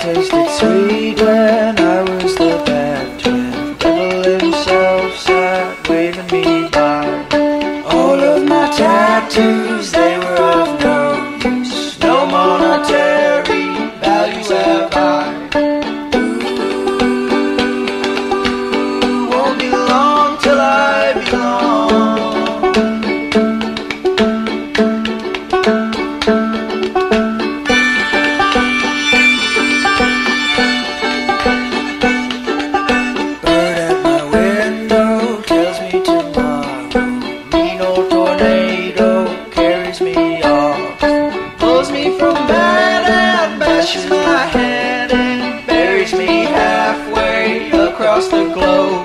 tasted sweet when I no tornado carries me off, pulls me from bed and bashes my head and buries me halfway across the globe.